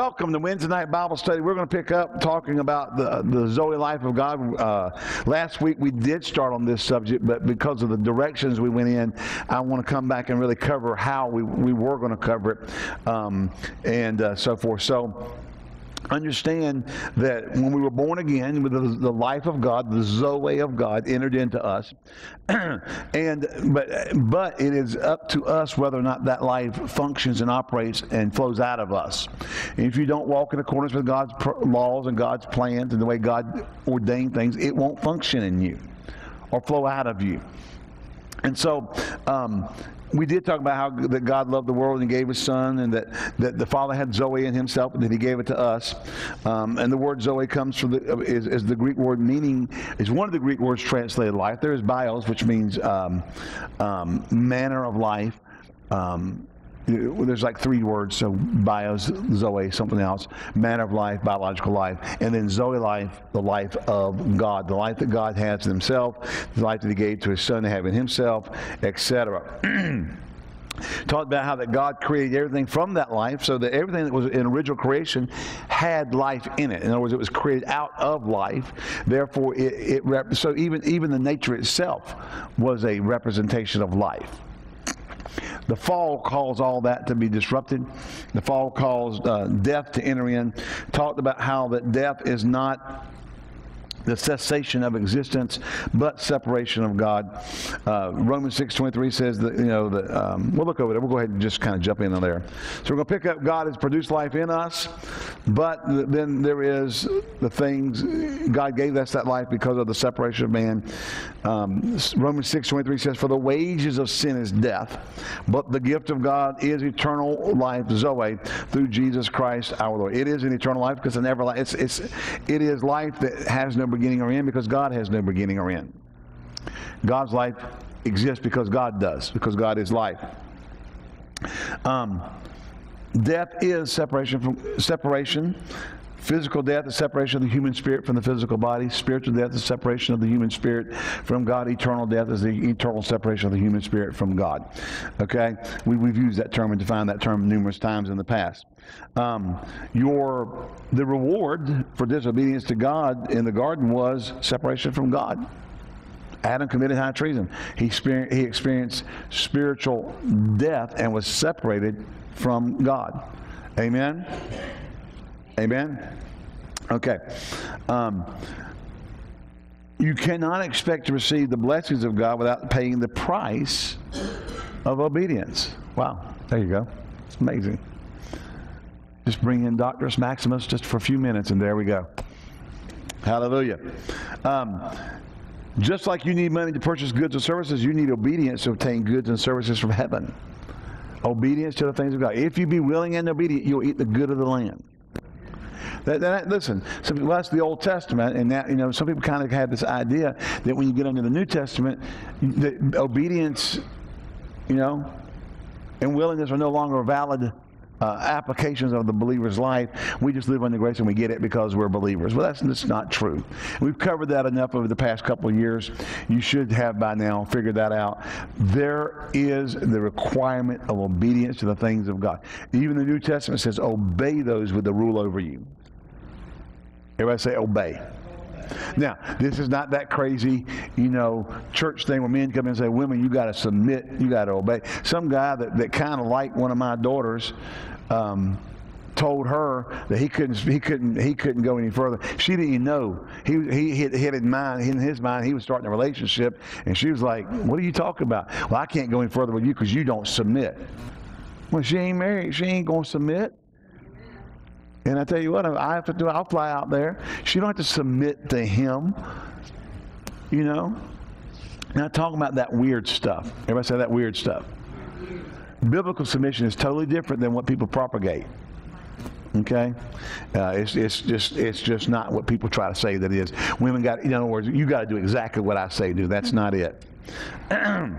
Welcome to Wednesday night Bible study. We're going to pick up talking about the the Zoe life of God. Uh, last week we did start on this subject, but because of the directions we went in, I want to come back and really cover how we, we were going to cover it um, and uh, so forth. So understand that when we were born again with the, the, life of god the zoe of god entered into us. And but but it is up to us whether or not that life functions and operates and flows out of us. If you don't walk in accordance with god's laws and god's plans and the way god ordained things it won't function in you or flow out of you. And so um, we did talk about how that God loved the world and gave His Son, and that, that the Father had Zoe in Himself, and that He gave it to us. Um, and the word Zoe comes from the is, is, the Greek word meaning is one of the Greek words translated life. There is bios, which means um, um, manner of life. Um, there's like three words so bios zoe something else manner of life biological life and then zoe life the life of god the life that god has in himself the life that he gave to his son to have in himself etc talked about how that God created everything from that life, so that everything that was in original creation had life in it. In other words, it was created out of life. Therefore, it, it rep- so even even the nature itself was a representation of life. The fall caused all that to be disrupted. The fall caused uh, death to enter in. Talked about how that death is not the cessation of existence, but separation of God. Uh, Romans 6.23 says that, you know, that, um, we'll look over there. We'll go ahead and just kind of jump in there. So we're going to pick up God has produced life in us, but then there is the things, God gave us that life because of the separation of man. Um, Romans 6.23 says, for the wages of sin is death, but the gift of God is eternal life, Zoe, through Jesus Christ our Lord. It is an eternal life because it's, it's, it is life that has no beginning or end because God has no beginning or end. God's life exists because God does, because God is life. Um, death is separation from separation. Physical death is separation of the human spirit from the physical body. Spiritual death is separation of the human spirit from God. Eternal death is the eternal separation of the human spirit from God. Okay? We, have used that term and defined that term numerous times in the past. Um, your the reward for disobedience to God in the garden was separation from God. Adam committed high treason. He he experienced spiritual death and was separated from God. Amen. Amen. Okay. Um, you cannot expect to receive the blessings of God without paying the price of obedience. Wow. There you go. It's amazing. Just bring in Doctorus Maximus just for a few minutes, and there we go. Hallelujah. Um, just like you need money to purchase goods and services, you need obedience to obtain goods and services from heaven. Obedience to the things of God. If you be willing and obedient, you'll eat the good of the land. That, that, listen, some people, that's the Old Testament, and that you know some people kind of have this idea that when you get into the New Testament, that obedience, you know, and willingness are no longer valid uh, applications of the believer's life. We just live under grace and we get it because we're believers. Well, that's, that's not true. We've covered that enough over the past couple of years. You should have by now figured that out. There is the requirement of obedience to the things of God. Even the New Testament says, obey those with the rule over you. Everybody say, obey. Now, this is not that crazy, you know, church thing where men come in and say, women, you got to submit, you got to obey. Some guy that, that kind of liked one of my daughters um, told her that he couldn't he couldn't he couldn't go any further. She didn't even know. He he hit, hit in mind in his mind he was starting a relationship, and she was like, "What are you talking about? Well, I can't go any further with you because you don't submit." Well, she ain't married. She ain't gonna submit. And I tell you what, I have to do. I'll fly out there. She don't have to submit to him. You know. Not talking about that weird stuff. Everybody say that weird stuff. Biblical submission is totally different than what people propagate. Okay, uh, it's it's just it's just not what people try to say that is. Women got in other words, you got to do exactly what I say do. That's not it.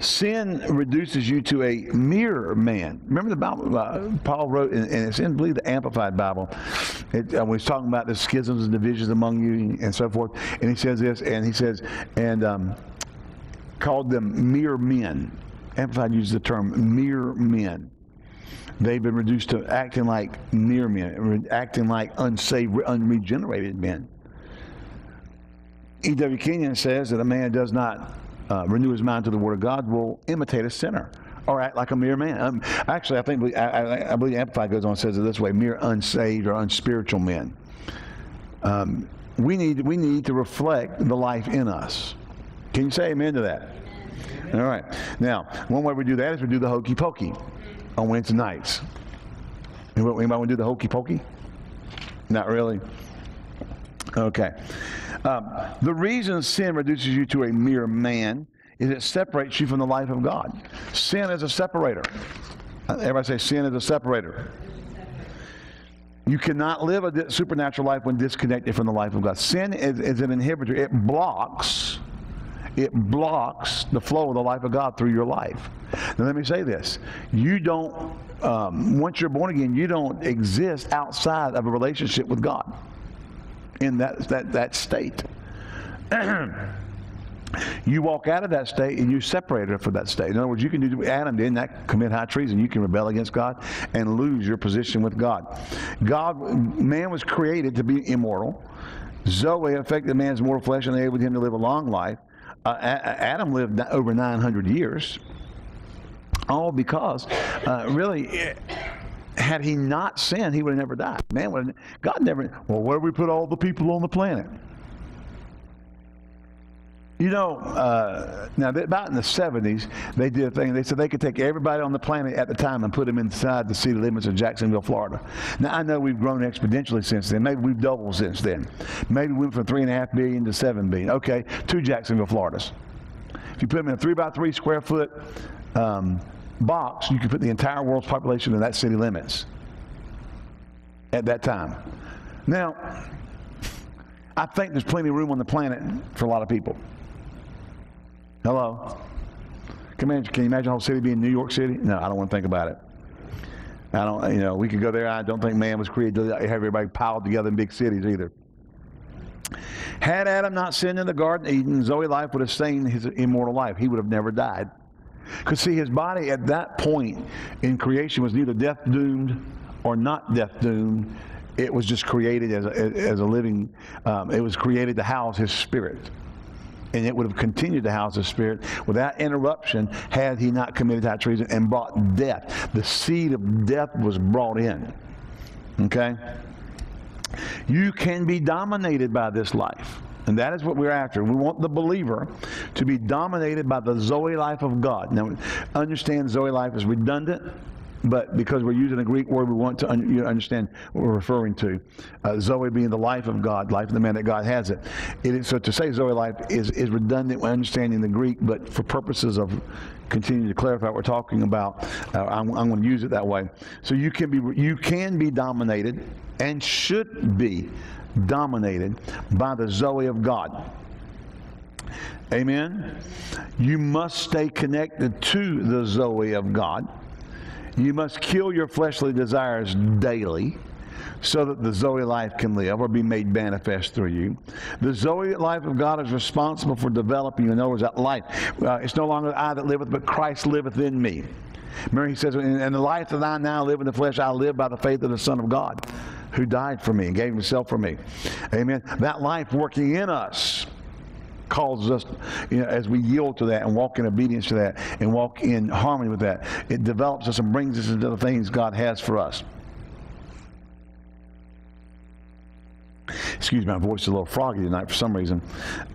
Sin reduces you to a mere man. Remember the Bible uh, Paul wrote, and, and, it's in, believe, the Amplified Bible. It, uh, he's talking about the schisms and divisions among you and so forth, and he says this, and he says, and um, called them mere men. Amplified uses the term mere men. They've been reduced to acting like mere men, acting like unsaved, unregenerated men. E.W. Kenyon says that a man does not uh, renew his mind to the Word of God will imitate a sinner or act like a mere man. Um, actually, I think I, I, I believe Amplified goes on and says it this way: mere unsaved or unspiritual men. Um, we need we need to reflect the life in us. Can you say amen to that? All right. Now, one way we do that is we do the hokey pokey on Wednesday nights. Anybody want to do the hokey pokey? Not really. Okay. Um, the reason sin reduces you to a mere man is it separates you from the life of God. Sin is a separator. Everybody say sin is a separator. You cannot live a supernatural life when disconnected from the life of God. Sin is, is an inhibitor. It blocks, it blocks the flow of the life of God through your life. Now let me say this: you don't. Um, once you're born again, you don't exist outside of a relationship with God in that that that state. you walk out of that state and you separate it from that state. In other words, you can do Adam did not commit high treason. You can rebel against God and lose your position with God. God, man was created to be immortal. Zoe affected man's mortal flesh and enabled him to live a long life. Uh, Adam lived over 900 years, all because, uh, really, had he not sinned, he would have never died. Man would God never. Well, where do we put all the people on the planet? You know, uh, now about in the 70s, they did a thing. They said they could take everybody on the planet at the time and put them inside the city limits of Jacksonville, Florida. Now, I know we've grown exponentially since then. Maybe we've doubled since then. Maybe we went from 3.5 billion to 7 billion. Okay, two Jacksonville, Floridas. If you put them in a 3 by 3 square foot um, box, you could put the entire world's population in that city limits at that time. Now, I think there's plenty of room on the planet for a lot of people. Hello? Can you, imagine, can you imagine a whole city being New York City? No, I don't want to think about it. I don't, you know, we could go there. I don't think man was created to have everybody piled together in big cities either. Had Adam not sinned in the Garden of Eden, Zoe life would have sustained his immortal life. He would have never died. Because, see, his body at that point in creation was neither death doomed or not death doomed. It was just created as a, as a living, um, it was created to house his spirit and it would have continued to house his Spirit without interruption had he not committed that treason and brought death. The seed of death was brought in. Okay? You can be dominated by this life. And that is what we're after. We want the believer to be dominated by the Zoe life of God. Now, understand Zoe life is redundant but because we're using a Greek word, we want to un- you understand what we're referring to. Uh, Zoe being the life of God, life of the man that God has it. it is, so to say Zoe life is, is redundant when understanding the Greek, but for purposes of continuing to clarify what we're talking about, uh, I'm, I'm going to use it that way. So you can be you can be dominated and should be dominated by the Zoe of God. Amen. You must stay connected to the Zoe of God. You must kill your fleshly desires daily so that the Zoe life can live or be made manifest through you. The Zoe life of God is responsible for developing, in other words, that life. Uh, it's no longer I that liveth, but Christ liveth in me. He says, in the life that I now live in the flesh, I live by the faith of the Son of God who died for me and gave himself for me. Amen. That life working in us causes us, you know, as we yield to that and walk in obedience to that and walk in harmony with that, it develops us and brings us into the things God has for us. Excuse me, my voice is a little froggy tonight for some reason.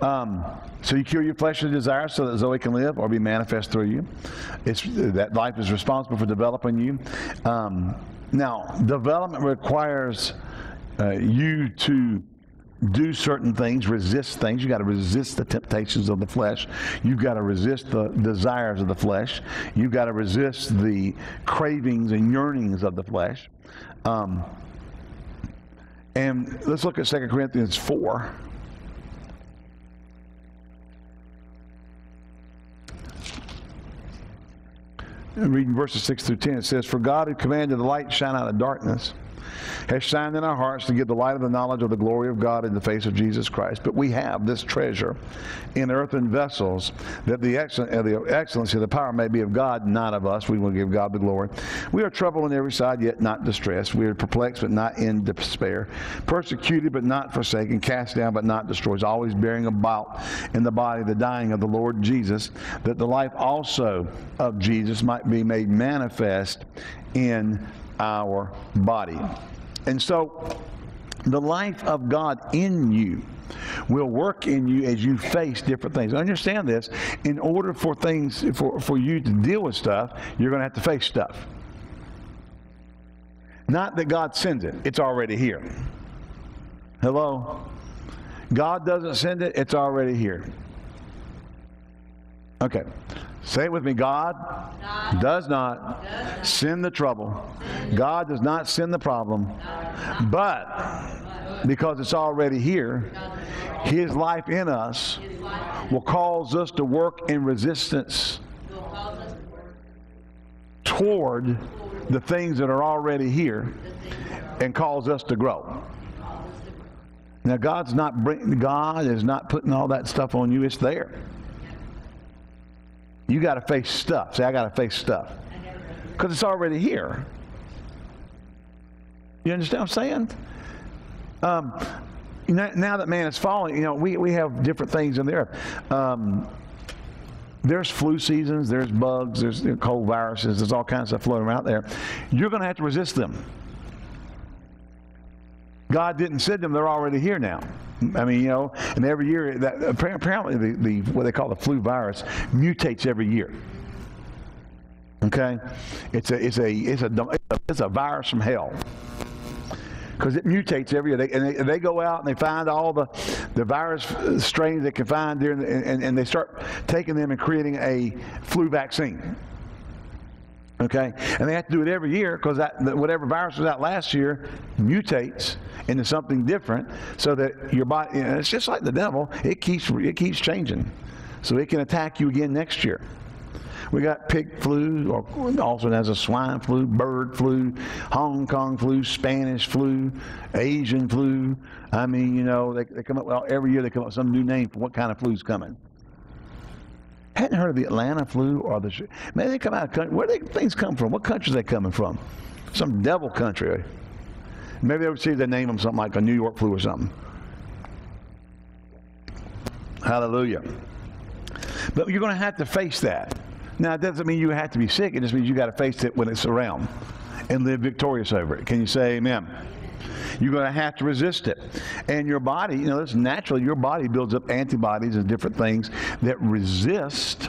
um, so you cure your fleshly desires so that Zoe can live or be manifest through you. It's that life is responsible for developing you. Um, now, development requires uh, you to do certain things, resist things. You got to resist the temptations of the flesh. You've got to resist the desires of the flesh. You've got to resist the cravings and yearnings of the flesh. Um, and let's look at 2 Corinthians 4. Reading verses 6 through 10, it says, For God who commanded the light to shine out of darkness has shined in our hearts to give the light of the knowledge of the glory of God in the face of Jesus Christ. But we have this treasure in earthen vessels, that the, excellent, uh, the excellency of the power may be of God, not of us. We will give God the glory. We are troubled on every side, yet not distressed. We are perplexed, but not in despair. Persecuted, but not forsaken. Cast down, but not destroyed. Always bearing about in the body the dying of the Lord Jesus, that the life also of Jesus might be made manifest in our body. And so, the life of God in you will work in you as you face different things. Understand this. In order for things, for, for you to deal with stuff, you're going to have to face stuff. Not that God sends it, it's already here. Hello? God doesn't send it, it's already here. Okay. Say it with me. God, does not does send the trouble. God does not send the problem. But because it's already here, His life in us will cause us to work in resistance toward the things that are already here and cause us to grow. Now God's not bring, God is not putting all that stuff on you. It's there. You got to face stuff. Say, I got to face stuff. Because it's already here. You understand what I'm saying? Um, now that man is falling, you know, we, we have different things in there. Um, there's flu seasons, there's bugs, there's cold viruses, there's all kinds of stuff floating around there. You're going to have to resist them. God didn't send them; they're already here now. I mean, you know, and every year that apparently the, the what they call the flu virus mutates every year. Okay, it's a it's a it's a it's a virus from hell because it mutates every year. They, and they, they, go out and they find all the, the virus strains they can find and, and, and they start taking them and creating a flu vaccine. Okay, and they have to do it every year because that whatever virus was out last year mutates into something different, so that your body. You know, it's just like the devil; it keeps it keeps changing, so it can attack you again next year. We got pig flu, or also known as a swine flu, bird flu, Hong Kong flu, Spanish flu, Asian flu. I mean, you know, they, they come up well every year. They come up with some new name for what kind of flu is coming. Hadn't heard of the Atlanta flu or the. Maybe they come out of country. Where do things come from? What countries are they coming from? Some devil country. Maybe they see they name them something like a New York flu or something. Hallelujah. But you're going to have to face that. Now, it doesn't mean you have to be sick. It just means you got to face it when it's around and live victorious over it. Can you say amen? You're going to have to resist it. And your body, you know, it's natural. Your body builds up antibodies and different things that resist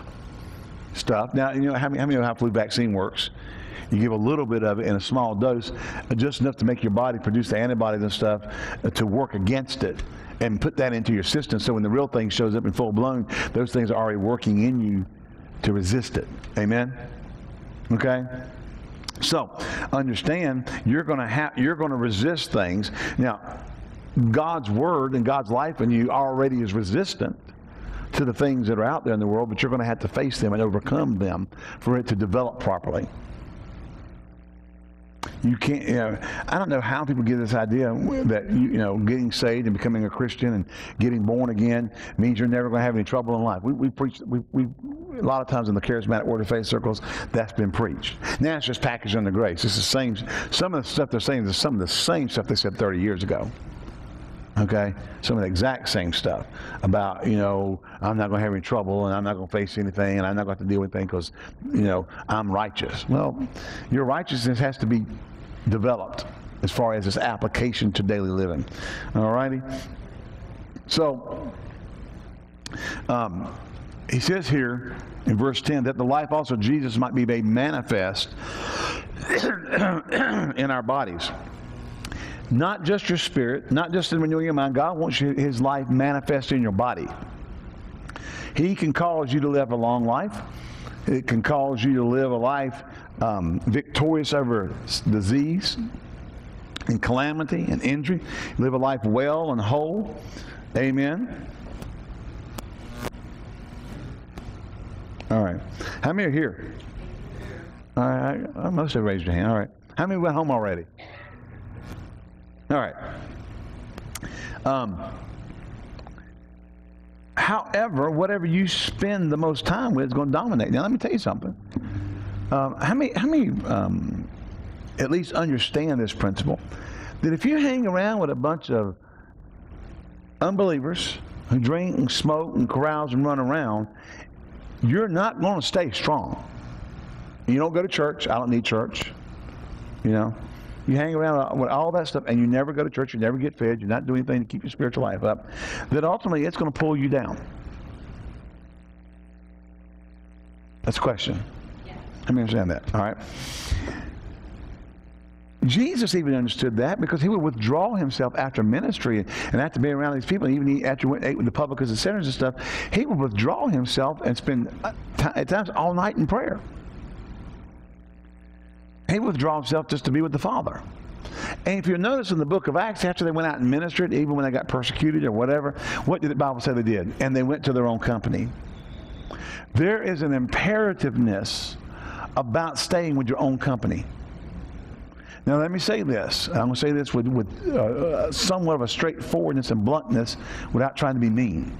stuff. Now, you know, how many, how many know how flu vaccine works? You give a little bit of it in a small dose, just enough to make your body produce the antibodies and stuff uh, to work against it and put that into your system. So when the real thing shows up in full blown, those things are already working in you to resist it. Amen? Okay? So understand you're going to have you're going to resist things. Now, God's word and God's life in you already is resistant to the things that are out there in the world, but you're going to have to face them and overcome them for it to develop properly. You can't, you know, I don't know how people get this idea that, you, know, getting saved and becoming a Christian and getting born again means you're never going to have any trouble in life. We, we preach, we, we, a lot of times in the charismatic word of faith circles, that's been preached. Now it's just packaged under grace. It's the same, some of the stuff they're saying is some of the same stuff they said 30 years ago okay? Some of the exact same stuff about you know i'm not going to have any trouble and i'm not going to face anything and i'm not going to deal with anything because you know i'm righteous. Well your righteousness has to be developed as far as its application to daily living. All righty? So um, he says here in verse 10 that the life also jesus might be made manifest in our bodies not just your spirit, not just in renewing your mind. God wants you, His life manifest in your body. He can cause you to live a long life. It can cause you to live a life um, victorious over disease and calamity and injury. Live a life well and whole. Amen. All right. How many are here? All right. I, most have raised your hand. All right. How many went home already? All right. Um, however, whatever you spend the most time with is going to dominate. Now, let me tell you something. Um, how many, how many um, at least understand this principle? That if you hang around with a bunch of unbelievers who drink and smoke and carouse and run around, you're not going to stay strong. You don't go to church. I don't need church. You know, you hang around with all that stuff and you never go to church, you never get fed, you're not doing anything to keep your spiritual life up, that ultimately it's going to pull you down. That's a question. Let me understand that. All right. Jesus even understood that because he would withdraw himself after ministry and after being around these people, even after he ate with the publicans and sinners and stuff, he would withdraw himself and spend uh, at times all night in prayer. He withdrew himself just to be with the Father. And if you notice in the book of Acts, after they went out and ministered, even when they got persecuted or whatever, what did the Bible say they did? And they went to their own company. There is an imperativeness about staying with your own company. Now, let me say this. I'm going to say this with, with uh, uh, somewhat of a straightforwardness and bluntness without trying to be mean.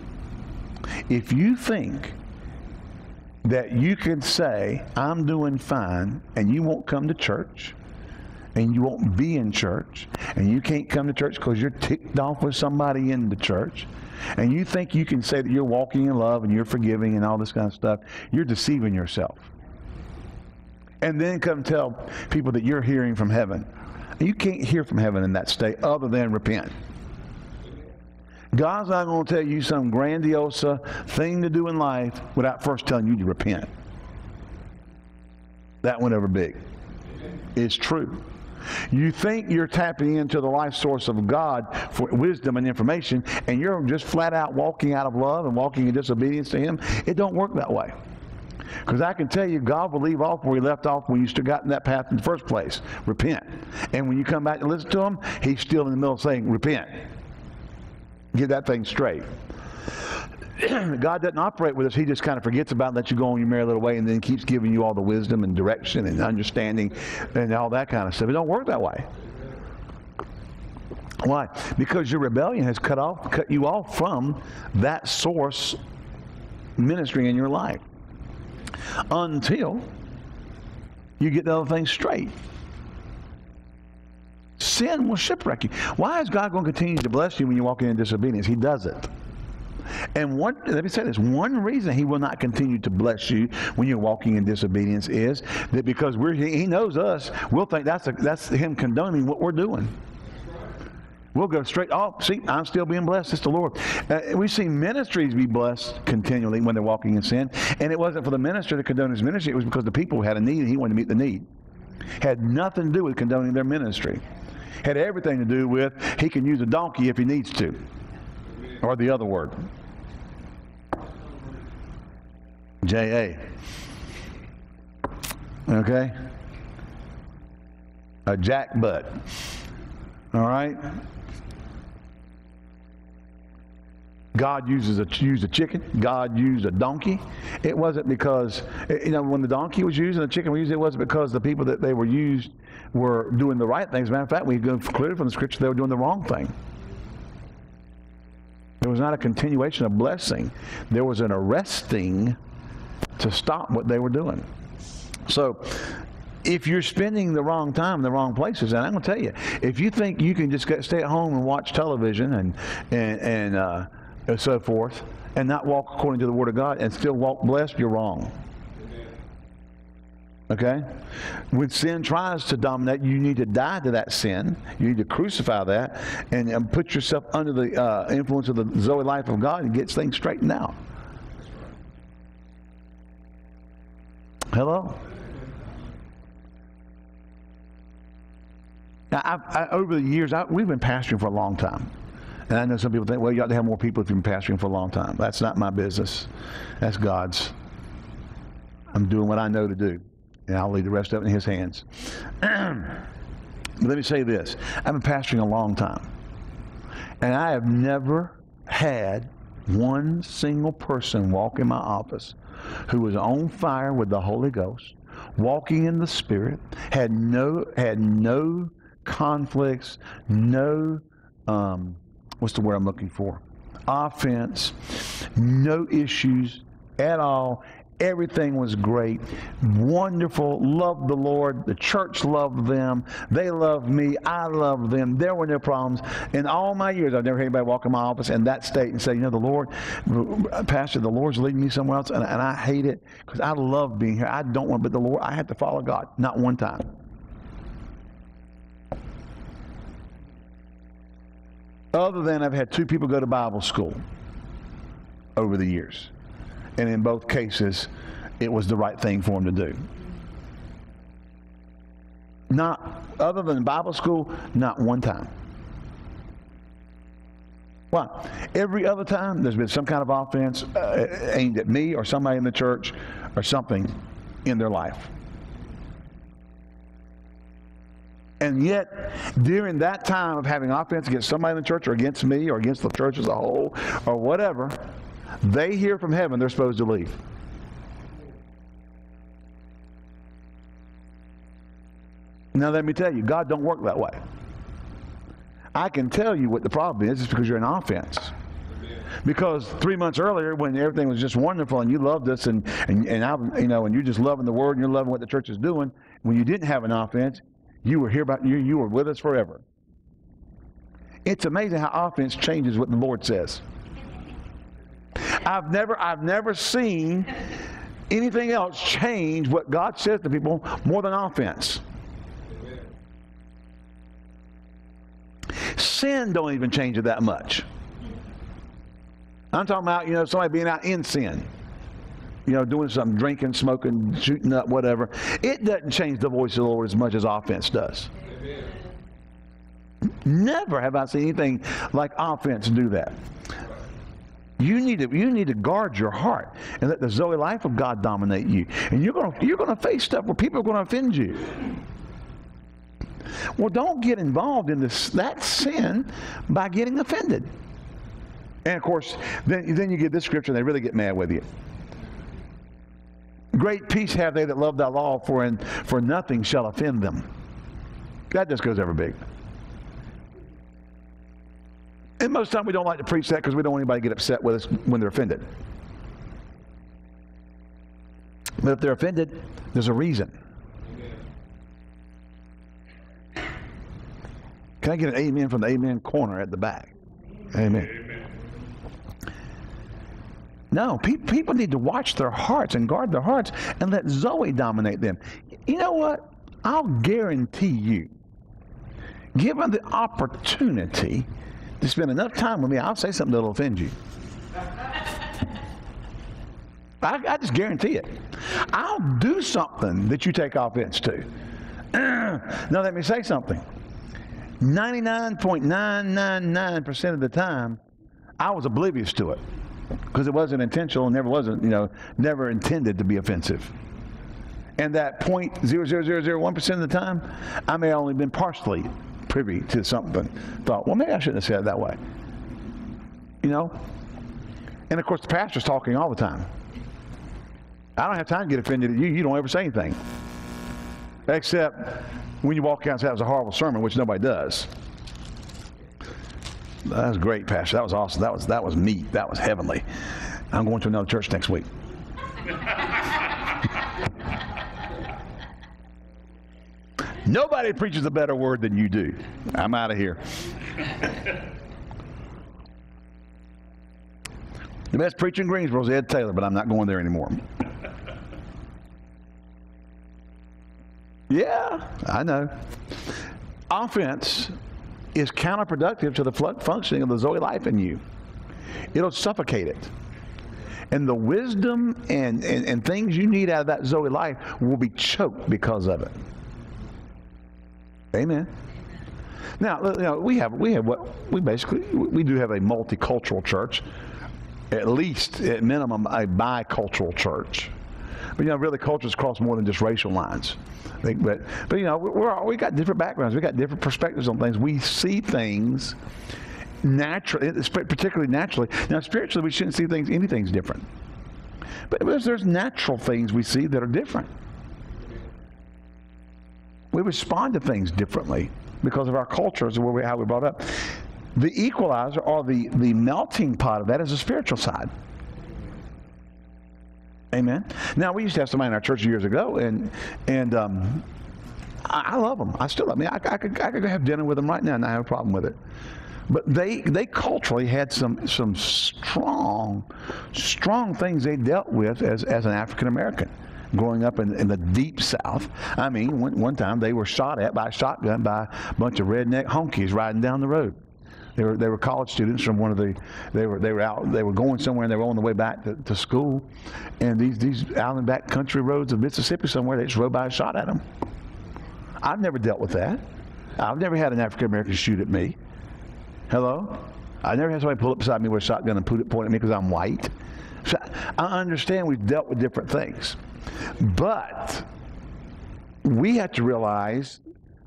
If you think that you can say, I'm doing fine, and you won't come to church, and you won't be in church, and you can't come to church because you're ticked off with somebody in the church, and you think you can say that you're walking in love and you're forgiving and all this kind of stuff, you're deceiving yourself. And then come tell people that you're hearing from heaven. You can't hear from heaven in that state other than repent. God's not going to tell you some grandiose thing to do in life without first telling you to repent. That one ever big. It's true. You think you're tapping into the life source of God for wisdom and information, and you're just flat out walking out of love and walking in disobedience to Him. It don't work that way. Because I can tell you, God will leave off where He left off when you still got in that path in the first place. Repent. And when you come back and listen to Him, He's still in the middle saying, Repent. Get that thing straight. God doesn't operate with us. He just kind of forgets about it, lets you go on your merry little way, and then keeps giving you all the wisdom and direction and understanding and all that kind of stuff. It don't work that way. Why? Because your rebellion has cut off, cut you off from that source ministry in your life until you get the other things straight. Sin will shipwreck you. Why is God going to continue to bless you when you're walking in disobedience? He does it. And let me say this: one reason He will not continue to bless you when you're walking in disobedience is that because we're He knows us, we'll think that's a, that's Him condoning what we're doing. We'll go straight. Oh, see, I'm still being blessed. It's the Lord. Uh, we've seen ministries be blessed continually when they're walking in sin, and it wasn't for the minister to condone his ministry. It was because the people had a need, and he wanted to meet the need. Had nothing to do with condoning their ministry had everything to do with he can use a donkey if he needs to. Or the other word. J A. Okay? A jack butt. All right? God uses a used a chicken. God used a donkey. It wasn't because you know when the donkey was used and the chicken was used. It wasn't because the people that they were used were doing the right things. As a matter of fact, we clearly from the scripture they were doing the wrong thing. There was not a continuation of blessing. There was an arresting to stop what they were doing. So if you're spending the wrong time in the wrong places, and I'm going to tell you, if you think you can just get, stay at home and watch television and and, and uh, and so forth, and not walk according to the Word of God and still walk blessed, you're wrong. Okay? When sin tries to dominate, you need to die to that sin. You need to crucify that and, and put yourself under the uh, influence of the Zoe life of God and get things straightened out. Hello? Now, I, I, over the years, I, we've been pastoring for a long time. And I know some people think, well, you ought to have more people if you've been pastoring for a long time. That's not my business. That's God's. I'm doing what I know to do, and I'll leave the rest of it in His hands. Let me say this I've been pastoring a long time, and I have never had one single person walk in my office who was on fire with the Holy Ghost, walking in the Spirit, had no, had no conflicts, no, um, what's the word I'm looking for? Offense, no issues at all. Everything was great, wonderful, loved the Lord. The church loved them. They loved me. I loved them. There were no problems. In all my years, I've never had anybody walk in my office in that state and say, you know, the Lord, Pastor, the Lord's leading me somewhere else, and, and I hate it because I love being here. I don't want, but the Lord, I have to follow God. Not one time. Other than I've had two people go to Bible school over the years. And in both cases, it was the right thing for him to do. Not, other than Bible school, not one time. Why? Every other time, there's been some kind of offense uh, aimed at me or somebody in the church or something in their life. And yet, during that time of having offense against somebody in the church or against me or against the church as a whole or whatever, they hear from heaven they're supposed to leave. Now let me tell you, God don't work that way. I can tell you what the problem is. It's because you're in offense. Because three months earlier, when everything was just wonderful and you loved us and, and, and I, you know, and you're just loving the word and you're loving what the church is doing, when you didn't have an offense, you were here about you, you were with us forever. It's amazing how offense changes what the Lord says. I've never, I've never seen anything else change what God says to people more than offense. Sin don't even change it that much. I'm talking about, you know, somebody being out in sin. You know, doing something, drinking, smoking, shooting up, whatever. It doesn't change the voice of the Lord as much as offense does. Never have I seen anything like offense do that. You need to you need to guard your heart and let the Zoe life of God dominate you. And you're gonna you're gonna face stuff where people are gonna offend you. Well, don't get involved in this that sin by getting offended. And of course, then, then you get this scripture and they really get mad with you. Great peace have they that love thy law, for in, for nothing shall offend them. That just goes over big. And most of the time we don't like to preach that because we don't want anybody to get upset with us when they're offended. But if they're offended, there's a reason. Can I get an amen from the amen corner at the back? Amen. amen. No, pe- people need to watch their hearts and guard their hearts and let Zoe dominate them. You know what? I'll guarantee you, given the opportunity, to spend enough time with me, I'll say something that'll offend you. I, I, just guarantee it. I'll do something that you take offense to. now, let me say something. 99.999% of the time, I was oblivious to it because it wasn't intentional and never wasn't, you know, never intended to be offensive. And that 0.00001% of the time, I may have only been partially privy to something. Thought, well, maybe I shouldn't have said it that way. You know? And of course, the pastor's talking all the time. I don't have time to get offended at you. You don't ever say anything. Except when you walk out and say that was a horrible sermon, which nobody does. That was great, Pastor. That was awesome. That was that was neat. That was heavenly. I'm going to another church next week. Nobody preaches a better word than you do. I'm out of here. the best preacher in Greensboro is Ed Taylor, but I'm not going there anymore. Yeah, I know. Offense is counterproductive to the functioning of the Zoe life in you. It'll suffocate it. And the wisdom and, and, and things you need out of that Zoe life will be choked because of it. Amen. Now, you know, we have we have what we basically we do have a multicultural church, at least at minimum a bicultural church. But you know, really, cultures cross more than just racial lines. But but you know, we're we got different backgrounds. We got different perspectives on things. We see things naturally, particularly naturally. Now, spiritually, we shouldn't see things anything's different. But there's natural things we see that are different. We respond to things differently. because of our cultures and where we, how we brought up. The equalizer or the, the melting pot of that is the spiritual side. Amen. Now we used to have somebody in our church years ago, and and um, I, I, love them. I still love them. I, I, could I could have dinner with them right now, and I have a problem with it. But they they culturally had some some strong strong things they dealt with as as an African American growing up in, in the deep South. I mean, one, one time they were shot at by a shotgun by a bunch of redneck honkies riding down the road. They were, they were college students from one of the they were they were out they were going somewhere and they were on the way back to, to school, and these these out and back country roads of Mississippi somewhere they just rode by and shot at them. I've never dealt with that. I've never had an African American shoot at me. Hello, I never had somebody pull up beside me with a shotgun and point at me because I'm white. So I understand we've dealt with different things, but we have to realize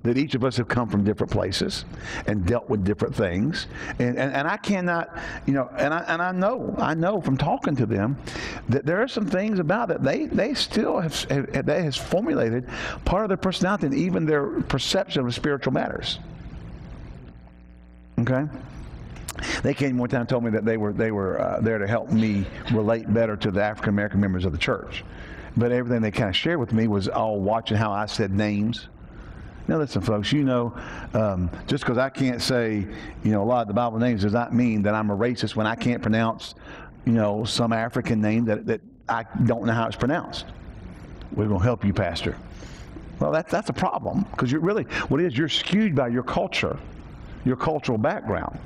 that each of us have come from different places and dealt with different things. And, and, and I cannot, you know, and I, and I know, I know from talking to them that there are some things about it. They, they still have, have has formulated part of their personality and even their perception of spiritual matters. Okay? They came one time and told me that they were, they were uh, there to help me relate better to the African American members of the church. But everything they kind of shared with me was all watching how I said names now, listen, folks, you know, um, just because I can't say, you know, a lot of the Bible names does not mean that I'm a racist when I can't pronounce, you know, some African name that, that I don't know how it's pronounced. We're going to help you, Pastor. Well, that, that's a problem because you're really, what it is, you're skewed by your culture, your cultural background.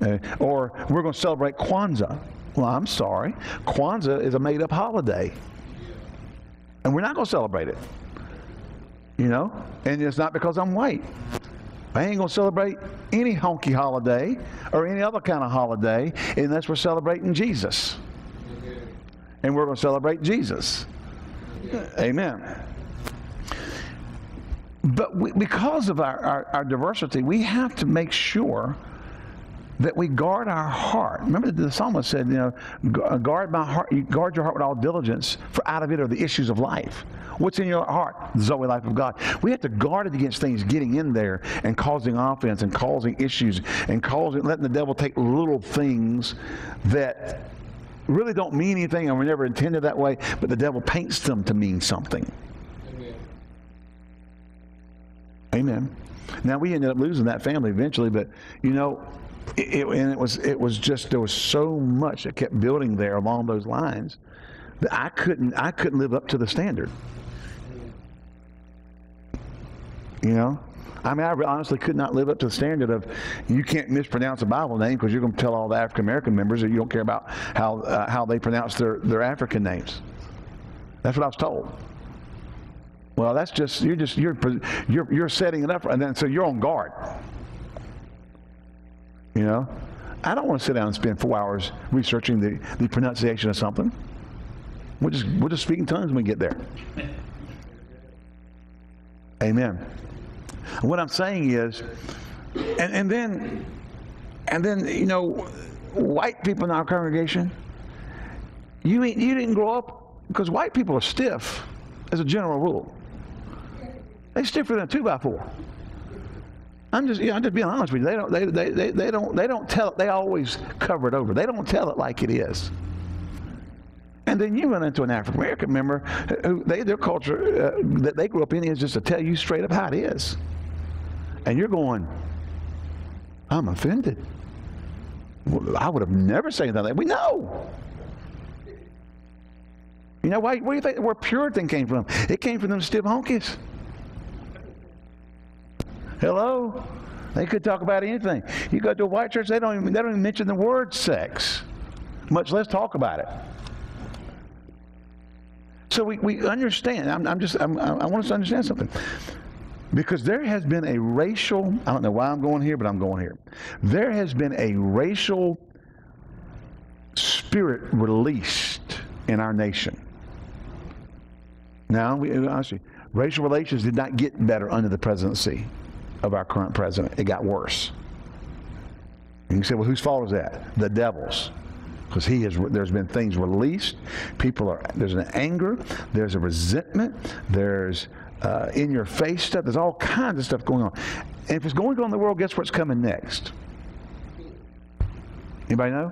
Uh, or we're going to celebrate Kwanzaa. Well, I'm sorry. Kwanzaa is a made up holiday. And we're not going to celebrate it. You know? And it's not because I'm white. I ain't going to celebrate any honky holiday or any other kind of holiday unless we're celebrating Jesus. And we're going to celebrate Jesus. Amen. But we, because of our, our, our diversity, we have to make sure that we guard our heart. Remember the psalmist said, you know, uh, guard my heart, guard your heart with all diligence, for out of it are the issues of life. What's in your heart? The Zoe life of God. We have to guard it against things getting in there and causing offense and causing issues and causing letting the devil take little things that really don't mean anything and were never intended that way, but the devil paints them to mean something. Amen. Amen. Now we ended up losing that family eventually, but you know, it, and it was it was just there was so much that kept building there along those lines that I couldn't I couldn't live up to the standard. You know, I mean, I honestly could not live up to the standard of you can't mispronounce a Bible name because you're going to tell all the African American members that you don't care about how uh, how they pronounce their their African names. That's what I was told. Well, that's just you're just you're you're you're setting it up, and then so you're on guard. You know, I don't want to sit down and spend four hours researching the, the pronunciation of something. We'll just, we'll just speak in tongues when we get there. Amen. What I'm saying is, and, and then, and then, you know, white people in our congregation, you, ain't, you didn't grow up, because white people are stiff as a general rule. They're stiffer than a two by four. I'm just, you know, I'm just being honest with you. They don't, they, they, they, they don't, they don't tell it. They always cover it over. They don't tell it like it is. And then you run into an African American member who they, their culture uh, that they grew up in is just to tell you straight up how it is. And you're going, I'm offended. I would have never said that. We know. You know why? Where do you think Puritan came from? It came from them stiff honkies. Hello? They could talk about anything. You go to a white church, they don't even, they don't even mention the word sex, much less talk about it. So we, we understand. I'm, I'm just, I'm, i want us to understand something. Because there has been a racial, I don't know why I'm going here, but I'm going here. There has been a racial spirit released in our nation. Now, we, honestly, racial relations did not get better under the presidency of our current president. It got worse. And you say, well, whose fault is that? The devil's. Because he has, there's been things released. People are, there's an anger, there's a resentment, there's uh, in your face stuff. There's all kinds of stuff going on. And if it's going on in the world, guess what's coming next? Anybody know?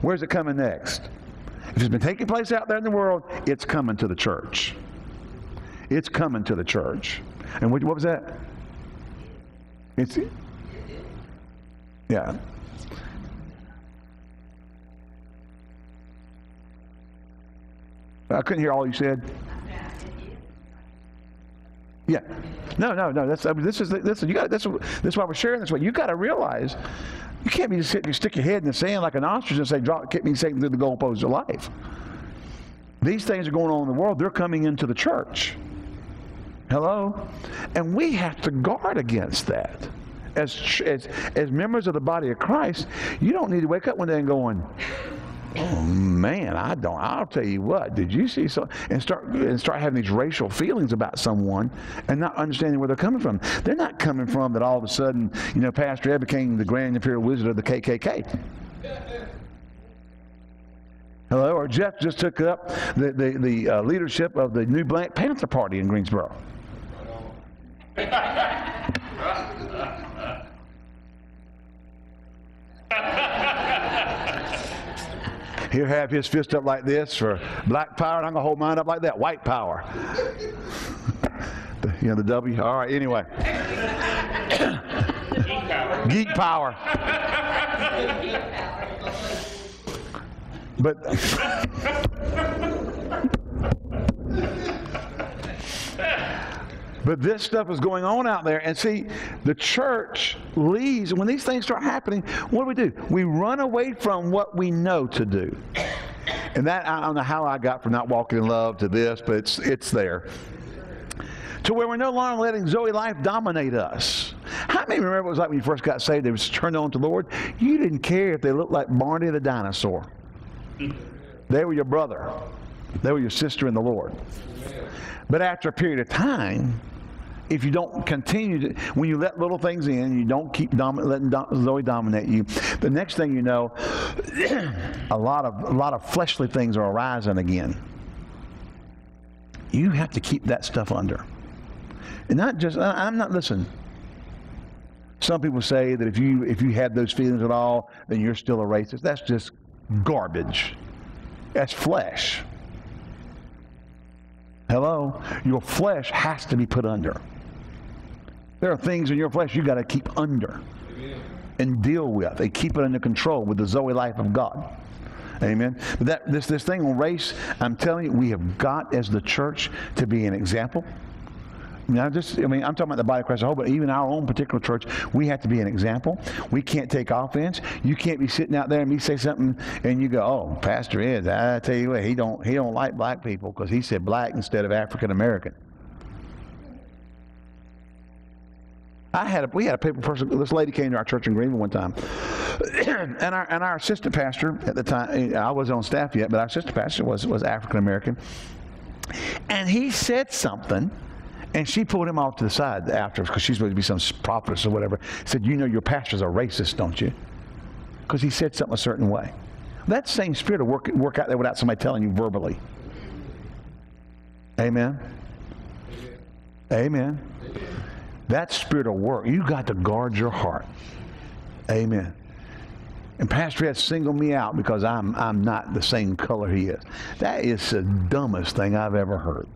Where's it coming next? If it's been taking place out there in the world, it's coming to the church. It's coming to the church. And what, what was that? It's yeah. I couldn't hear all you said. Yeah. No, no, no. That's I mean, this is this. You got this. This is why we're sharing this. Way you got to realize you can't be just sitting, you stick your head in the sand like an ostrich and say, "Drop, keep me Satan through the goalposts of life." These things are going on in the world. They're coming into the church. Hello, and we have to guard against that. As, as, as members of the body of Christ, you don't need to wake up one day and going, Oh man, I don't. I'll tell you what. Did you see so and start and start having these racial feelings about someone and not understanding where they're coming from? They're not coming from that all of a sudden, you know, Pastor Ed became the Grand Imperial Wizard of the KKK. Hello, or Jeff just took up the the, the uh, leadership of the new Black Panther Party in Greensboro. He'll have his fist up like this for black power, and I'm going to hold mine up like that, white power. you know, the W. All right, anyway. Geek power. but. But this stuff is going on out there. And see, the church leaves. And when these things start happening, what do we do? We run away from what we know to do. And that, I don't know how I got from not walking in love to this, but it's, it's there. To where we're no longer letting Zoe life dominate us. How many remember what it was like when you first got saved? They was turned on to the Lord. You didn't care if they looked like Barney the dinosaur. They were your brother. They were your sister in the Lord. But after a period of time, if you don't continue to, when you let little things in, you don't keep dom- letting Zoe dominate you. The next thing you know, a lot of a lot of fleshly things are arising again. You have to keep that stuff under, and not just. I'm not listen. Some people say that if you if you have those feelings at all, then you're still a racist. That's just garbage. That's flesh. Hello? Your flesh has to be put under. There are things in your flesh you got to keep under and deal with and keep it under control with the Zoe life of God. Amen. But that this this thing on race, I'm telling you, we have got as the church to be an example. Now, just, I mean, I'm talking about the body of Christ as a whole, but even our own particular church, we have to be an example. We can't take offense. You can't be sitting out there and me say something and you go, "Oh, Pastor is." I tell you what, he don't he don't like black people because he said black instead of African American. I had a, we had a paper person. This lady came to our church in Greenville one time, and our and our assistant pastor at the time, I wasn't on staff yet, but our assistant pastor was was African American, and he said something and she pulled him off to the side after because she's supposed to be some prophetess or whatever. Said, You know, your pastor's a racist, don't you? Because he said something a certain way. That same spirit will work, work out there without somebody telling you verbally. Amen. Amen. That spirit will work. You got to guard your heart. Amen. And Pastor had singled me out because I'm I'm not the same color he is. That is the dumbest thing I've ever heard.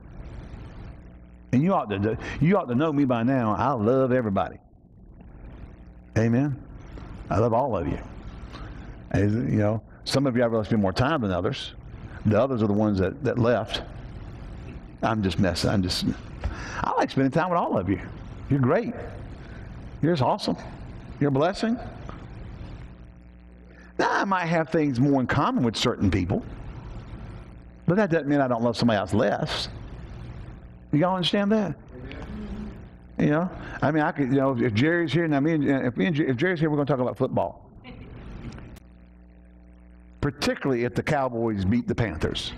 And you ought to you ought to know me by now. I love everybody. Amen. I love all of you. And, you know, some of you I'd rather spend more time than others. The others are the ones that, that left. I'm just messing. I'm just. I like spending time with all of you. You're great. You're just awesome. You're a blessing. Now, I might have things more in common with certain people, but that doesn't mean I don't love somebody else less. Y'all understand that? You know, I mean, I could, you know, if Jerry's here, now me and, if, me and, if Jerry's here, we're going to talk about football. Particularly if the Cowboys beat the Panthers.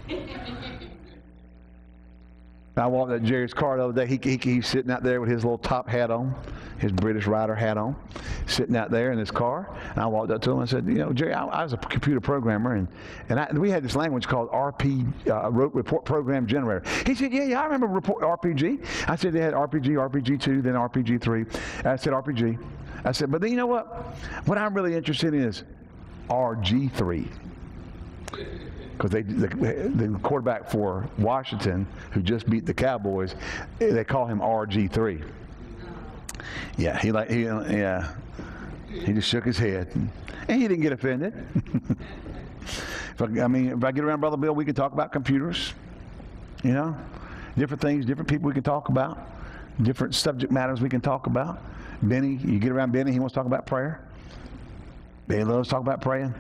I walked at Jerry's car the other day. He, he, he's sitting out there with his little top hat on, his British rider hat on, sitting out there in his car. And I walked up to him and said, You know, Jerry, I, I was a computer programmer, and, and I, we had this language called RP, uh, Report Program Generator. He said, Yeah, yeah, I remember report, RPG. I said, They had RPG, RPG2, then RPG3. I said, RPG. I said, But then you know what? What I'm really interested in is RG3 because they the, the, quarterback for Washington, who just beat the Cowboys, they call him RG3. Yeah, he like he yeah, he just shook his head, and he didn't get offended. if I, I mean, if I get around Brother Bill, we can talk about computers, you know, different things, different people we can talk about, different subject matters we can talk about. Benny, you get around Benny, he wants to talk about prayer. Benny loves to talk about praying.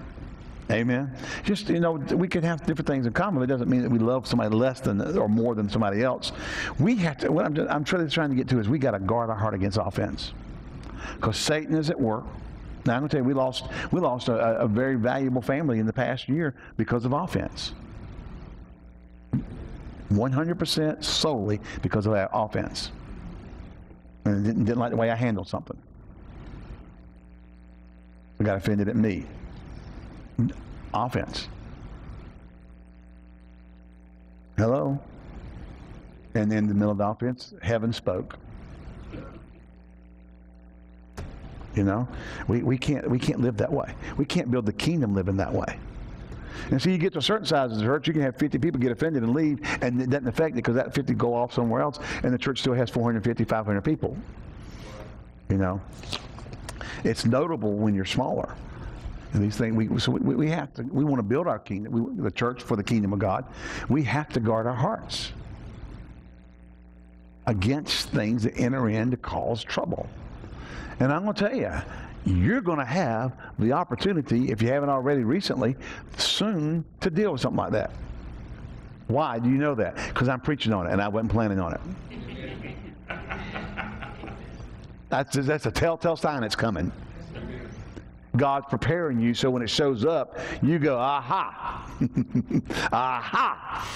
Amen. Just you know, we can have different things in common. It doesn't mean that we love somebody less than or more than somebody else. We have to. What I'm, I'm really trying to get to is we got to guard our heart against offense, because Satan is at work. Now I'm going to tell you, we lost we lost a, a very valuable family in the past year because of offense. 100% solely because of that offense. And didn't, didn't like the way I handled something. I got offended at me offense. Hello? And in the middle of the offense, heaven spoke. You know, we, we can't we can't live that way. We can't build the kingdom living that way. And so you get to a certain size of the church, you can have 50 people get offended and leave, and it doesn't affect it because that 50 go off somewhere else, and the church still has 450, 500 people. You know, it's notable when you're smaller. And these things, we, so we, we have to, we want to build our kingdom, we, the church for the kingdom of God. We have to guard our hearts against things that enter in to cause trouble. And I'm going to tell you, you're going to have the opportunity, if you haven't already recently, soon to deal with something like that. Why do you know that? Because I'm preaching on it and I wasn't planning on it. That's, that's a telltale sign it's coming. God's preparing you so when it shows up, you go, aha, aha,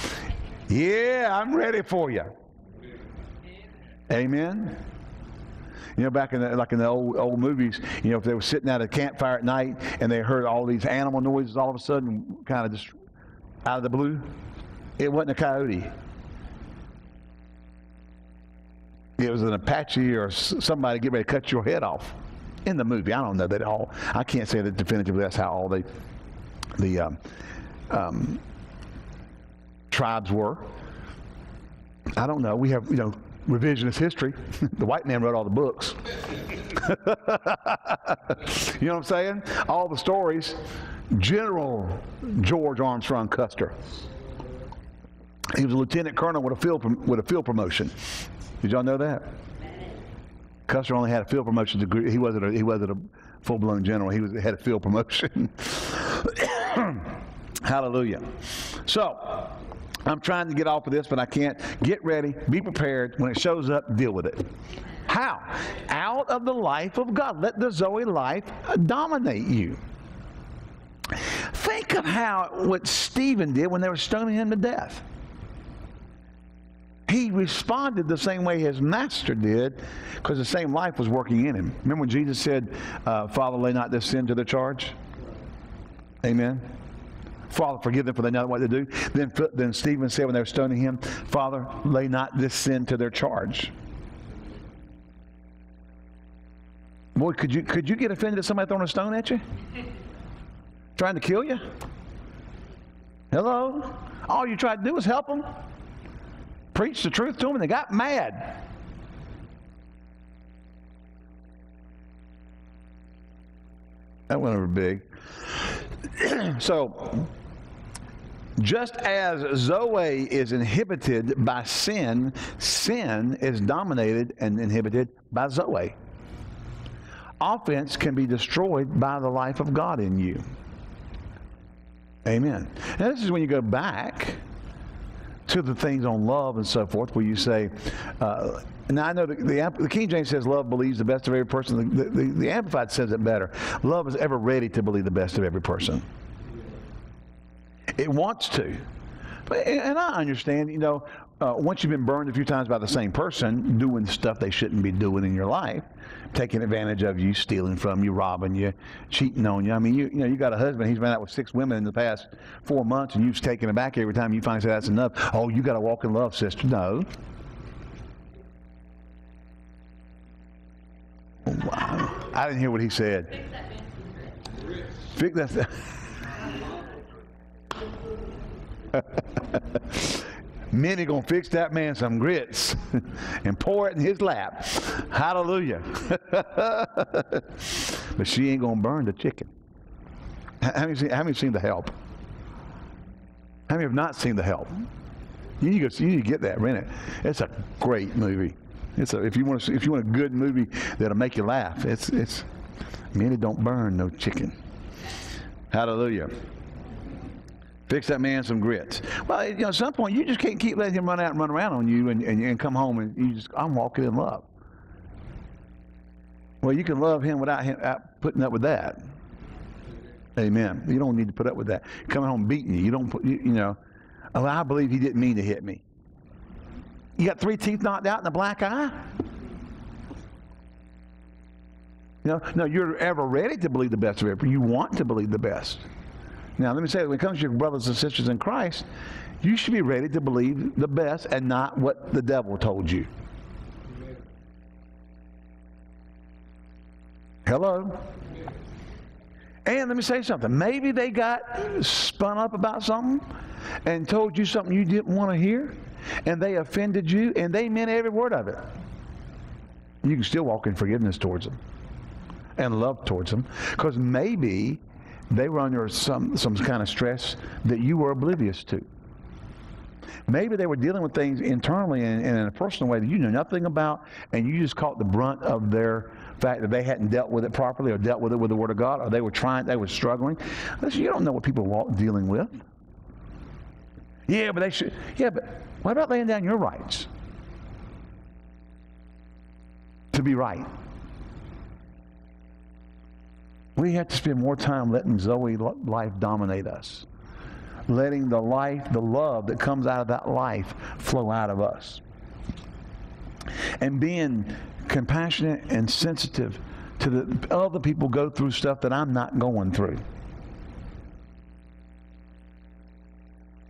yeah, I'm ready for you. Amen. You know, back in the, like in the old old movies, you know, if they were sitting at a campfire at night and they heard all these animal noises all of a sudden, kind of just out of the blue, it wasn't a coyote. It was an Apache or somebody get ready to cut your head off in the movie. I don't know that all. I can't say that definitively. That's how all the the um, um, tribes were. I don't know. We have you know revisionist history. the white man wrote all the books. you know what I'm saying? All the stories. General George Armstrong Custer. He was a lieutenant colonel with a field with a field promotion. Did y'all know that? Custer only had a field promotion degree. He wasn't a, he wasn't a full blown general. He was had a field promotion. Hallelujah. So I'm trying to get off of this, but I can't. Get ready. Be prepared. When it shows up, deal with it. How? Out of the life of God. Let the Zoe life dominate you. Think of how what Stephen did when they were stoning him to death he responded the same way his master did because the same life was working in him. Remember when Jesus said, uh, Father, lay not this sin to the charge? Amen. Father, forgive them for they know what they do. Then, then Stephen said when they were stoning him, Father, lay not this sin to their charge. Boy, could you, could you get offended at somebody throwing a stone at you? Trying to kill you? Hello? All you tried to do was help them preached the truth to them and they got mad. That went over big. so, just as Zoe is inhibited by sin, sin is dominated and inhibited by Zoe. Offense can be destroyed by the life of God in you. Amen. Now, this is when you go back to the things on love and so forth, where you say, uh, now I know the, the, the, King James says love believes the best of every person. The, the, the Amplified says it better. Love is ever ready to believe the best of every person. It wants to. And I understand, you know, uh, once you've been burned a few times by the same person doing stuff they shouldn't be doing in your life, taking advantage of you, stealing from you, robbing you, cheating on you. I mean, you, you know, you got a husband, he's been out with six women in the past four months, and you've taken it back every time you finally say that's enough. Oh, you got to walk in love, sister. No. Wow. I didn't hear what he said. Fix that. Minny gonna fix that man some grits and pour it in his lap. Hallelujah. but she ain't gonna burn the chicken. How many, seen, how many seen the help? How many have not seen the help? You need to, you need to get that, rent it. It's a great movie. It's a, if you want to, if you want a good movie that'll make you laugh, it's it's Minny don't burn no chicken. Hallelujah. Fix that man some grits. Well, you know, at some point, you just can't keep letting him run out and run around on you and, and, and come home and you just, I'm walking in love. Well, you can love him without him putting up with that. Amen. You don't need to put up with that. Coming home beating you. You don't put, you, you know, oh, I believe he didn't mean to hit me. You got three teeth knocked out and a black eye? No, no, you're ever ready to believe the best of it. You want to believe the best. Now, let me say, when it comes to your brothers and sisters in Christ, you should be ready to believe the best and not what the devil told you. Hello? And let me say something. Maybe they got spun up about something and told you something you didn't want to hear, and they offended you, and they meant every word of it. You can still walk in forgiveness towards them and love towards them because maybe they were under some, some kind of stress that you were oblivious to. Maybe they were dealing with things internally and, and, in a personal way that you knew nothing about, and you just caught the brunt of their fact that they hadn't dealt with it properly or dealt with it with the Word of God, or they were trying, they were struggling. Listen, you don't know what people are dealing with. Yeah, but they should. Yeah, but what about laying down your rights to be right? We have to spend more time letting Zoe life dominate us. Letting the life, the love that comes out of that life flow out of us. And being compassionate and sensitive to the other people go through stuff that I'm not going through.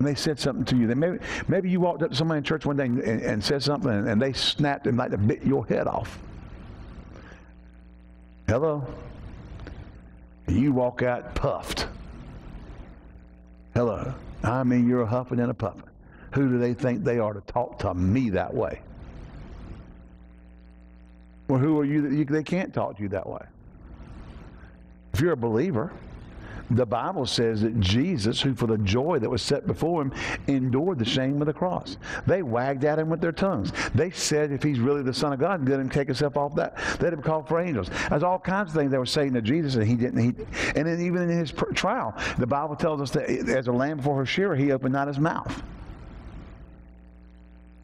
And they said something to you. They maybe, maybe you walked up to somebody in church one day and, and said something and, and they snapped and like bit your head off. Hello? You walk out puffed. Hello. I mean, you're a huffing and a puffing. Who do they think they are to talk to me that way? Well, who are you that you, they can't talk to you that way? If you're a believer, the Bible says that Jesus, who for the joy that was set before him, endured the shame of the cross. They wagged at him with their tongues. They said if he's really the Son of God, let him take himself off that. Let him call for angels. There's all kinds of things they were saying to Jesus, and he didn't. He, and then even in his trial, the Bible tells us that as a lamb before her shearer, he opened not his mouth.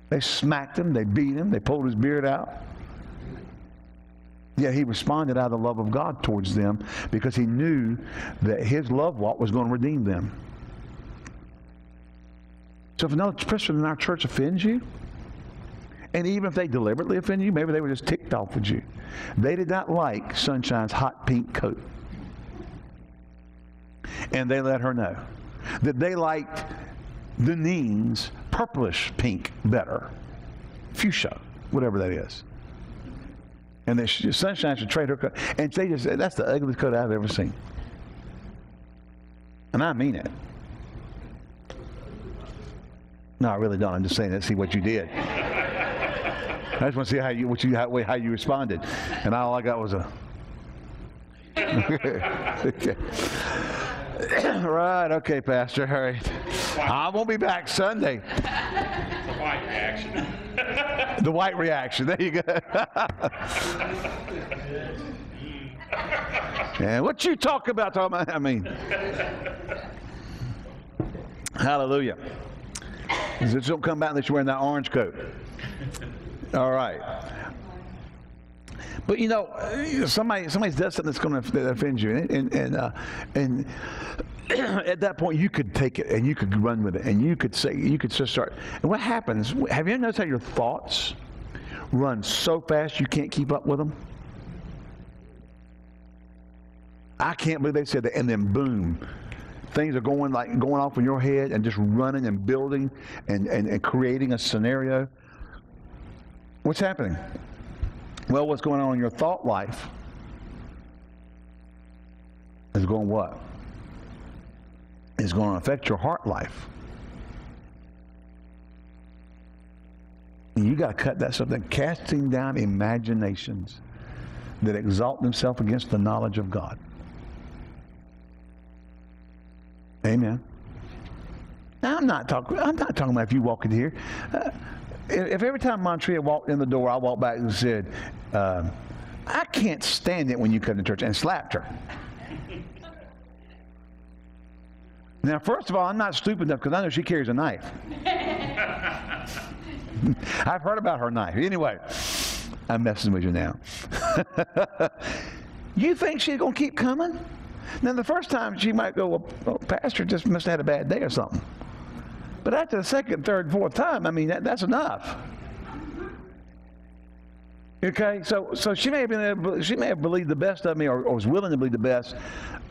They smacked him, they beat him, they pulled his beard out. Yet he responded out of the love of God towards them because he knew that his love walk was going to redeem them. So if another person in our church offends you, and even if they deliberately offend you, maybe they were just ticked off with you. They did not like Sunshine's hot pink coat. And they let her know that they liked Deneen's purplish pink better. Fuchsia, whatever that is. And the sunshine should trade her coat. And they just said, that's the ugliest coat I've ever seen. And I mean it. No, I really don't. I'm just saying that see what you did. I just want to see how you, what you, how, how you responded. And all I got was a. right, okay, Pastor. All right. I won't be back Sunday. The white reaction. The white reaction. There you go. and what you talk about, talking about? I mean, hallelujah. Just don't come back unless you're wearing that orange coat. All right. But you know, somebody somebody does something that's going to offend you, and and and, uh, and at that point you could take it and you could run with it and you could say you could just start. And what happens have you ever noticed how your thoughts run so fast you can't keep up with them? I can't believe they said that. And then boom things are going like going off in your head and just running and building and, and, and creating a scenario. What's happening? Well what's going on in your thought life is going what is going to affect your heart life. You got to cut that. That casting down imaginations that exalt themselves against the knowledge of God. Amen. Now, I'm not talking. I'm not talking about if you walk in here. Uh, if, if every time Montreal walked in the door, I walked back and said, uh, "I can't stand it when you come to church," and slapped her. Now, first of all, I'm not stupid enough because I know she carries a knife. I've heard about her knife. Anyway, I'm messing with you now. you think she's going to keep coming? Now, the first time she might go, well, well, Pastor just must have had a bad day or something. But after the second, third, fourth time, I mean, that, that's enough. Okay, so so she may have been she may have believed the best of me, or, or was willing to believe the best.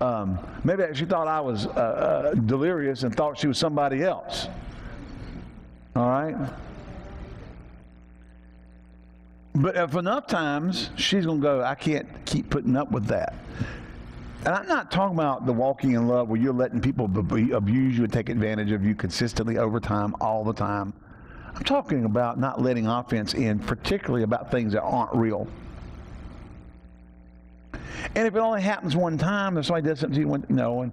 Um, maybe she thought I was uh, uh, delirious and thought she was somebody else. All right. But if enough times she's going to go, I can't keep putting up with that. And I'm not talking about the walking in love where you're letting people abuse you and take advantage of you consistently over time, all the time. I'm talking about not letting offense in, particularly about things that aren't real. And if it only happens one time, if somebody does something to you, you know, and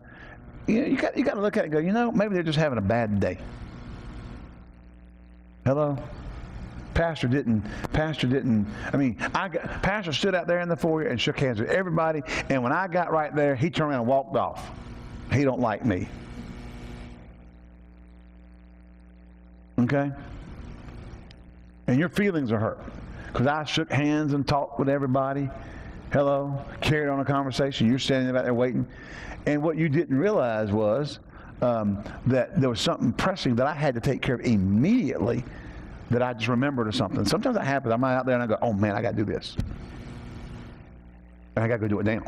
you, know, you got you got to look at it and go, you know, maybe they're just having a bad day. Hello. Pastor didn't. Pastor didn't. I mean, I got, Pastor stood out there in the foyer and shook hands with everybody. And when I got right there, he turned around and walked off. He don't like me. Okay and your feelings are hurt because I shook hands and talked with everybody. Hello, carried on a conversation. You're standing back there waiting, and what you didn't realize was um, that there was something pressing that I had to take care of immediately. That I just remembered or something. Sometimes that happens. I'm out there and I go, "Oh man, I got to do this," and I got to go do it now.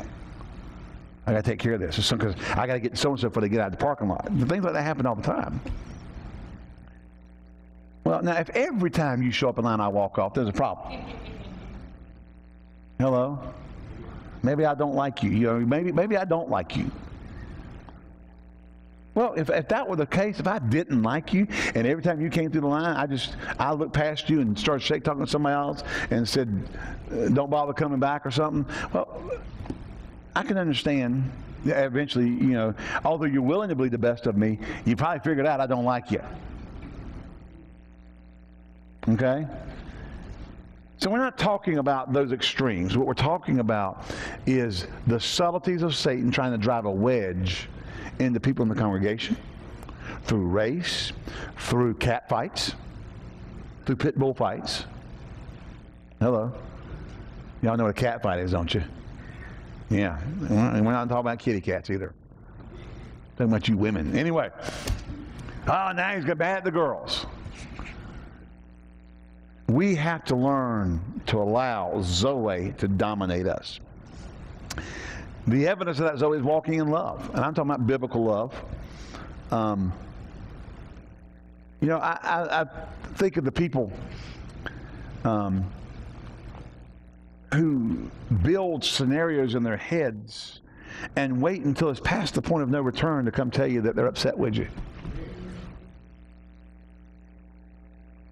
I got to take care of this because I got to get so and so before they get out of the parking lot. The things like that happen all the time. Well, now, if every time you show up in line I walk off, there's a problem. Hello? Maybe I don't like you. you know, maybe, maybe I don't like you. Well, if, if that were the case, if I didn't like you, and every time you came through the line, I just I looked past you and started shake talking to somebody else and said, uh, "Don't bother coming back" or something. Well, I can understand. Eventually, you know, although you're willing to believe the best of me, you probably figured out I don't like you. Okay? So we're not talking about those extremes. What we're talking about is the subtleties of Satan trying to drive a wedge into people in the congregation through race, through cat fights, through pit bull fights. Hello. Y'all know what a cat fight is, don't you? Yeah. And we're not talking about kitty cats either. Talking about you women. Anyway. Oh, now he's got bad at the girls we have to learn to allow Zoe to dominate us. The evidence of that Zoe is walking in love, and I'm talking about biblical love. Um, you know, I, I, I, think of the people um, who build scenarios in their heads and wait until it's past the point of no return to come tell you that they're upset with you.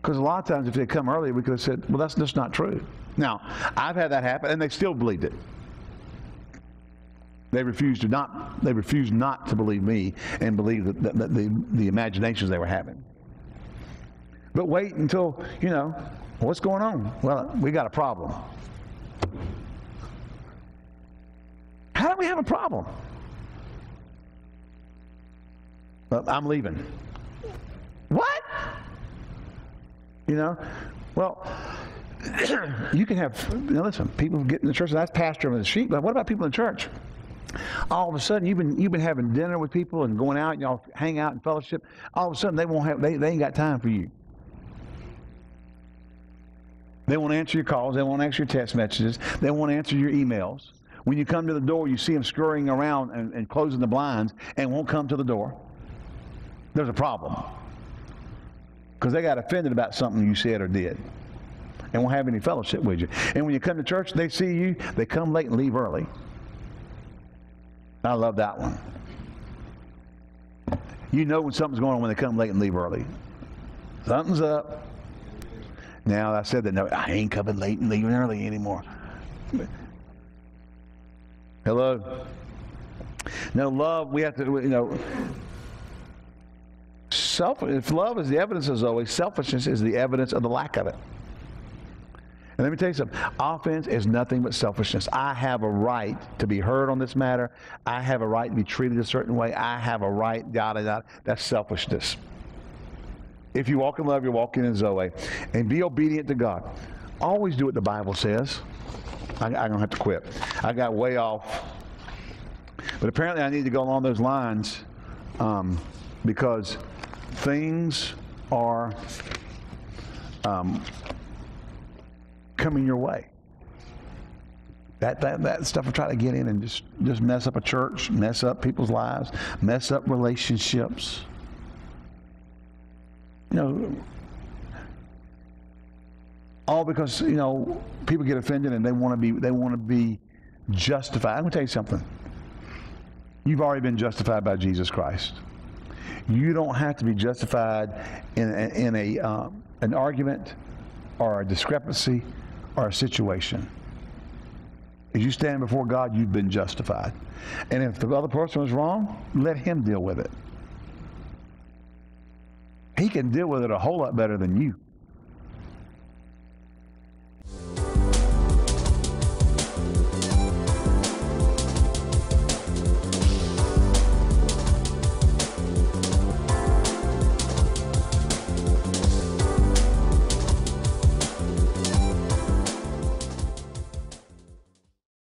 Because a lot of times, if they come early, we could have said, well, that's just not true. Now, I've had that happen, and they still believed it. They refused to not. They refused not to believe me and believe that, the, the imaginations they were having. But wait until you know what's going on. Well, we got a problem. How do we have a problem? Well, I'm leaving. What? You know? Well, you can have, you listen, people get in the church, and that's pastor of the sheep, but what about people in church? all of a sudden you've been you've been having dinner with people and going out and y'all hang out and fellowship. All of a sudden they won't have they, they ain't got time for you. They won't answer your calls. They won't answer your text messages. They won't answer your emails. When you come to the door, you see them scurrying around and, and closing the blinds and won't come to the door. There's a problem because they got offended about something you said or did and won't have any fellowship with you. And when you come to church, they see you, they come late and leave early. I love that one. You know when something's going on when they come late and leave early. Something's up. Now I said that no, I ain't coming late and leaving early anymore. Hello. No love. We have to. You know. Self. If love is the evidence of Zoe, selfishness is the evidence of the lack of it. And let me tell you something. Offense is nothing but selfishness. I have a right to be heard on this matter. I have a right to be treated a certain way. I have a right. Yada yada. That's selfishness. If you walk in love, you're walking in Zoe. And be obedient to God. Always do what the Bible says. I, I'm going to have to quit. I got way off. But apparently, I need to go along those lines um, because things are um, coming your way. That, that, that stuff will try to get in and just, just mess up a church, mess up people's lives, mess up relationships you know, all because you know people get offended and they want to be they want to be justified. I'm gonna tell you something. You've already been justified by Jesus Christ. You don't have to be justified in in a um, an argument or a discrepancy or a situation. As you stand before God, you've been justified. And if the other person was wrong, let him deal with it. He can deal with it a whole lot better than you.